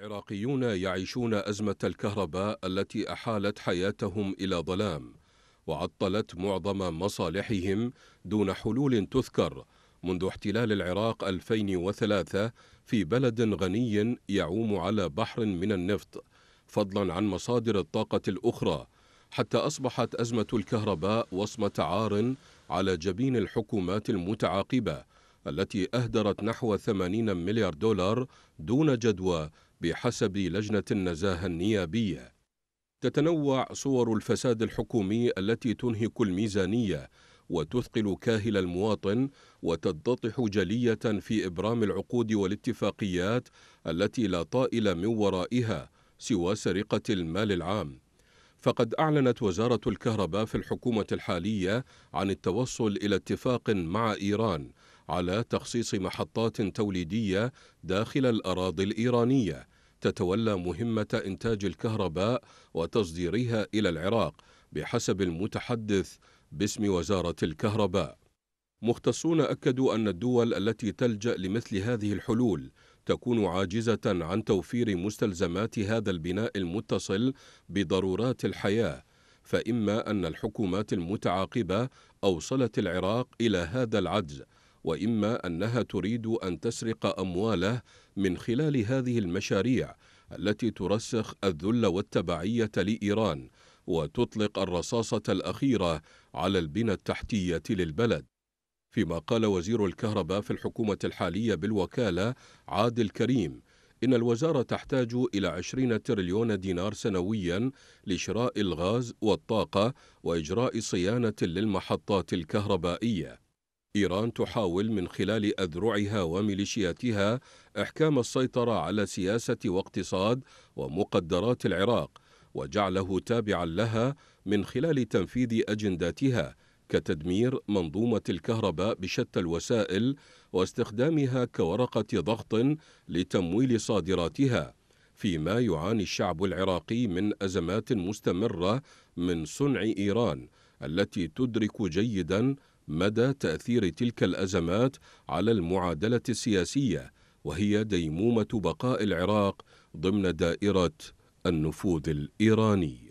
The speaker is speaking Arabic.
العراقيون يعيشون أزمة الكهرباء التي أحالت حياتهم إلى ظلام وعطلت معظم مصالحهم دون حلول تذكر منذ احتلال العراق 2003 في بلد غني يعوم على بحر من النفط فضلا عن مصادر الطاقة الأخرى حتى أصبحت أزمة الكهرباء وصمة عار على جبين الحكومات المتعاقبة التي أهدرت نحو 80 مليار دولار دون جدوى بحسب لجنة النزاهة النيابية. تتنوع صور الفساد الحكومي التي تنهك الميزانية وتثقل كاهل المواطن وتتضح جلية في إبرام العقود والاتفاقيات التي لا طائل من ورائها سوى سرقة المال العام. فقد أعلنت وزارة الكهرباء في الحكومة الحالية عن التوصل إلى اتفاق مع إيران على تخصيص محطات توليدية داخل الأراضي الإيرانية تتولى مهمة إنتاج الكهرباء وتصديرها إلى العراق بحسب المتحدث باسم وزارة الكهرباء. مختصون أكدوا أن الدول التي تلجأ لمثل هذه الحلول تكون عاجزة عن توفير مستلزمات هذا البناء المتصل بضرورات الحياة، فإما أن الحكومات المتعاقبة أوصلت العراق إلى هذا العجز وإما أنها تريد أن تسرق أمواله من خلال هذه المشاريع التي ترسخ الذل والتبعية لإيران وتطلق الرصاصة الأخيرة على البنى التحتية للبلد فيما قال وزير الكهرباء في الحكومة الحالية بالوكالة عادل كريم إن الوزارة تحتاج إلى 20 تريليون دينار سنويا لشراء الغاز والطاقة وإجراء صيانة للمحطات الكهربائية. إيران تحاول من خلال أذرعها وميليشياتها إحكام السيطرة على سياسة واقتصاد ومقدرات العراق وجعله تابعا لها من خلال تنفيذ أجنداتها كتدمير منظومة الكهرباء بشتى الوسائل واستخدامها كورقة ضغط لتمويل صادراتها فيما يعاني الشعب العراقي من أزمات مستمرة من صنع إيران التي تدرك جيدا مدى تأثير تلك الأزمات على المعادلة السياسية وهي ديمومة بقاء العراق ضمن دائرة النفوذ الإيراني.